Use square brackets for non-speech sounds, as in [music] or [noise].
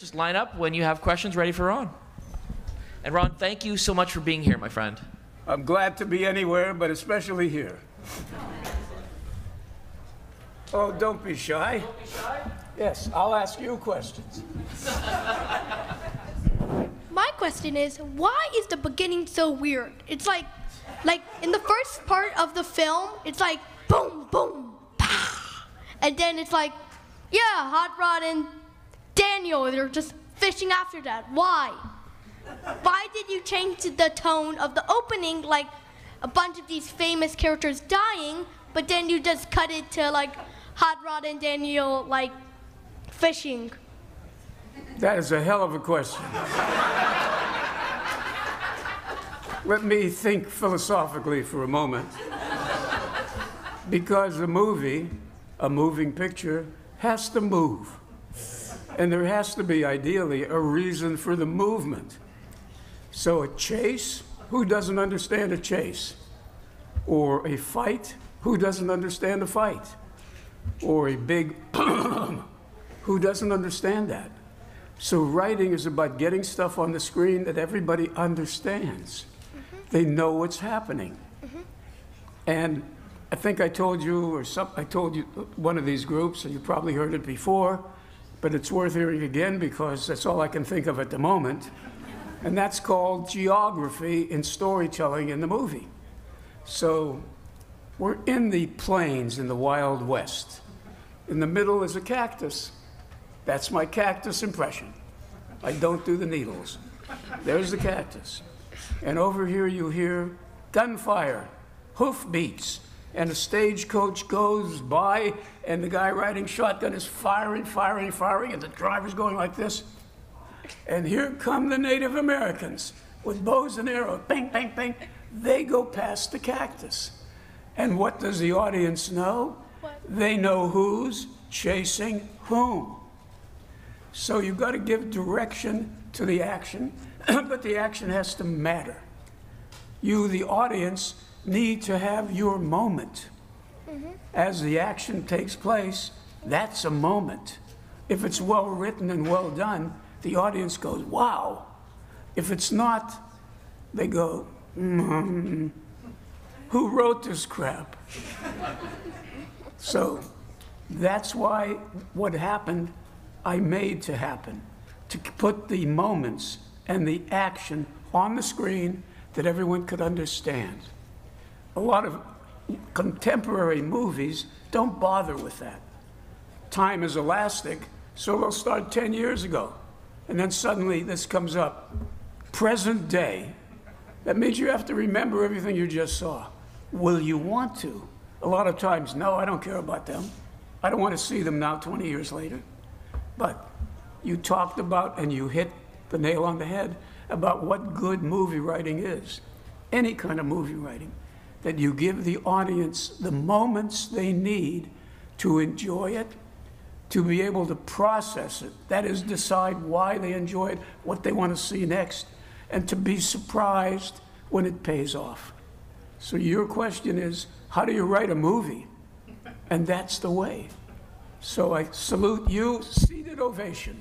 just line up when you have questions ready for Ron. And Ron, thank you so much for being here, my friend. I'm glad to be anywhere, but especially here. Oh, don't be shy. Don't be shy? Yes, I'll ask you questions. [laughs] My question is, why is the beginning so weird? It's like, like in the first part of the film, it's like boom, boom, pow, and then it's like, yeah, Hot Rod and Daniel, they're just fishing after that. Why? Why did you change the tone of the opening, like a bunch of these famous characters dying, but then you just cut it to like Hot Rod and Daniel like fishing? That is a hell of a question. Let me think philosophically for a moment. Because a movie, a moving picture, has to move. And there has to be, ideally, a reason for the movement. So a chase, who doesn't understand a chase? Or a fight, who doesn't understand a fight? Or a big [clears throat] who doesn't understand that? So writing is about getting stuff on the screen that everybody understands. Mm-hmm. They know what's happening. Mm-hmm. And I think I told you, or some, I told you uh, one of these groups, and you probably heard it before, but it's worth hearing again because that's all I can think of at the moment. And that's called geography in storytelling in the movie. So we're in the plains in the Wild West. In the middle is a cactus. That's my cactus impression. I don't do the needles. There's the cactus. And over here you hear gunfire, hoof beats, and a stagecoach goes by, and the guy riding shotgun is firing, firing, firing, and the driver's going like this. And here come the Native Americans with bows and arrows, bang, bang, bang. They go past the cactus. And what does the audience know? What? They know who's chasing whom. So you've got to give direction to the action, [clears throat] but the action has to matter. You, the audience, need to have your moment. Mm-hmm. As the action takes place, that's a moment. If it's well written and well done, the audience goes, wow. If it's not, they go, mm-hmm. [laughs] who wrote this crap? so that's why what happened, I made to happen, to put the moments and the action on the screen that everyone could understand. A lot of contemporary movies don't bother with that. Time is elastic, so they'll start 10 years ago. And then suddenly this comes up. Present day. That means you have to remember everything you just saw. Will you want to? A lot of times, no, I don't care about them. I don't want to see them now 20 years later. But you talked about and you hit the nail on the head about what good movie writing is. Any kind of movie writing. That you give the audience the moments they need to enjoy it, to be able to process it. That is, decide why they enjoy it, what they want to see next, and to be surprised when it pays off. So, your question is how do you write a movie? And that's the way. So, I salute you. Seated ovation.